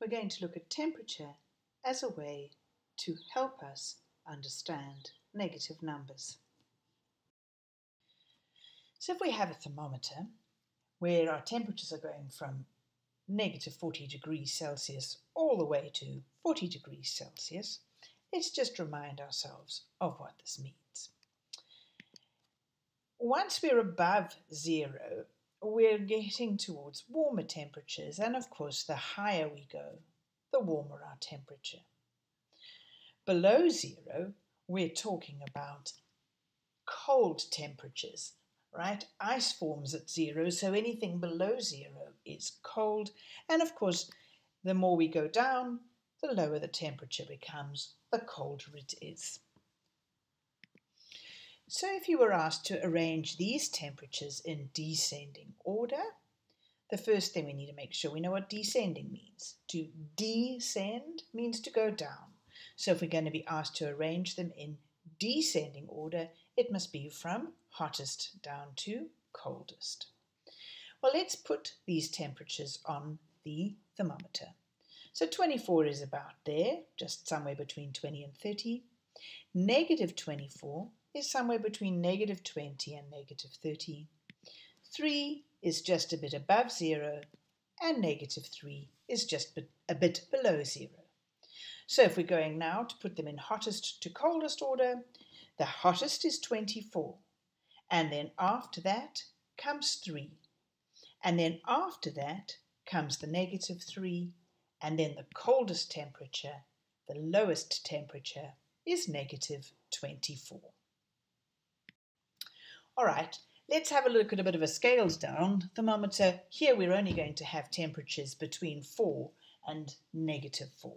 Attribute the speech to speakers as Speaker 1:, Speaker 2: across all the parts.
Speaker 1: we're going to look at temperature as a way to help us understand negative numbers. So if we have a thermometer where our temperatures are going from negative 40 degrees Celsius all the way to 40 degrees Celsius, let's just remind ourselves of what this means. Once we're above zero, we're getting towards warmer temperatures, and of course, the higher we go, the warmer our temperature. Below zero, we're talking about cold temperatures, right? Ice forms at zero, so anything below zero is cold. And of course, the more we go down, the lower the temperature becomes, the colder it is. So if you were asked to arrange these temperatures in descending order, the first thing we need to make sure we know what descending means. To descend means to go down. So if we're going to be asked to arrange them in descending order, it must be from hottest down to coldest. Well, let's put these temperatures on the thermometer. So 24 is about there, just somewhere between 20 and 30. Negative 24 is somewhere between negative 20 and negative 30. 3 is just a bit above 0, and negative 3 is just a bit below 0. So if we're going now to put them in hottest to coldest order, the hottest is 24, and then after that comes 3, and then after that comes the negative 3, and then the coldest temperature, the lowest temperature, is negative 24. All right, let's have a look at a bit of a scales down thermometer. Here we're only going to have temperatures between 4 and negative 4.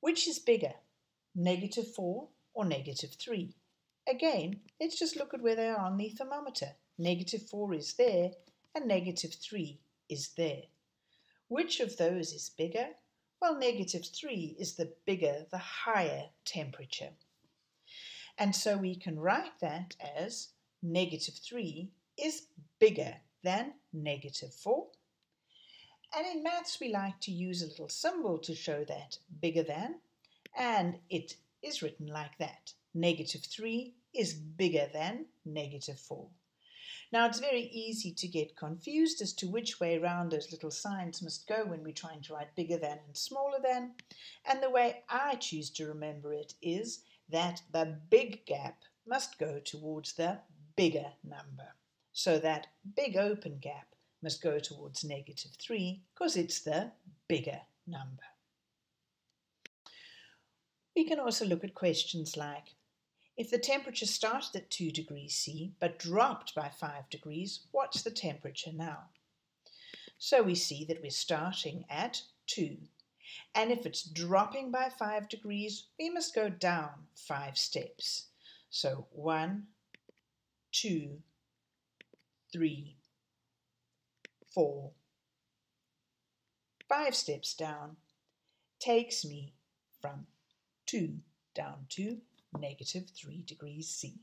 Speaker 1: Which is bigger, negative 4 or negative 3? Again, let's just look at where they are on the thermometer. Negative 4 is there and negative 3 is there. Which of those is bigger? Well, negative 3 is the bigger, the higher temperature. And so we can write that as negative 3 is bigger than negative 4. And in maths, we like to use a little symbol to show that bigger than, and it is written like that. Negative 3 is bigger than negative 4. Now, it's very easy to get confused as to which way around those little signs must go when we're trying to write bigger than and smaller than. And the way I choose to remember it is that the big gap must go towards the bigger number. So that big open gap must go towards negative 3 because it's the bigger number. We can also look at questions like, if the temperature started at 2 degrees C but dropped by 5 degrees, what's the temperature now? So we see that we're starting at 2 and if it's dropping by 5 degrees, we must go down 5 steps. So 1, 2, 3, 4, 5 steps down takes me from 2 down to negative 3 degrees C.